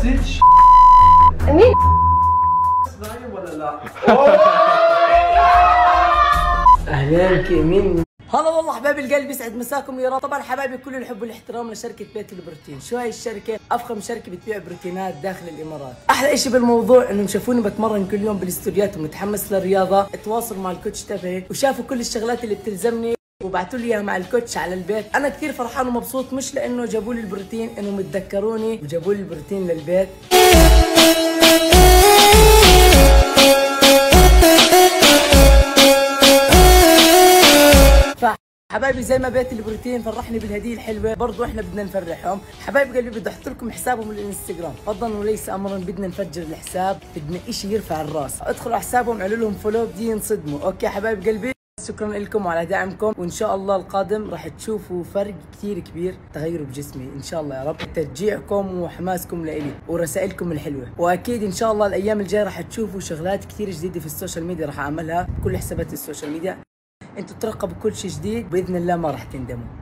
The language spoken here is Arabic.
نسيت مين؟ ولا لا؟ أهلين مين هلا والله حبايب القلب يسعد مساكم يا رب. طبعا حبايبي كل الحب والاحترام لشركة بيت البروتين. شو هاي الشركة؟ أفخم شركة بتبيع بروتينات داخل الإمارات. أحلى إشي بالموضوع إنهم شافوني بتمرن كل يوم بالاستوديوهات ومتحمس للرياضة. تواصلوا مع الكوتش تبعي وشافوا كل الشغلات اللي بتلزمني. وبعتوا لي إياها مع الكوتش على البيت. أنا كثير فرحان ومبسوط مش لأنه جابوا لي البروتين انهم تذكروني وجابوا لي البروتين للبيت. حبايبي زي ما بيت البروتين فرحني بالهدية الحلوة. برضو إحنا بدنا نفرحهم. حبايب قلبي بدي أحط لكم حسابهم الإنستغرام. فضلا وليس امرا بدنا نفجر الحساب بدنا إشي يرفع الراس. ادخلوا على حسابهم اعملوا لهم follow بدي ينصدموا. okay حبايب قلبي؟ شكرا لكم وعلى دعمكم. وإن شاء الله القادم راح تشوفوا فرق كثير كبير تغير بجسمي. إن شاء الله يا رب. تشجيعكم وحماسكم لإلي ورسائلكم الحلوة. وأكيد إن شاء الله الأيام الجاية راح تشوفوا شغلات كثير جديدة في ال social media راح أعملها. بكل حسابات ال social media. إنتوا ترقبوا كل شيء جديد. بإذن الله ما راح تندموا.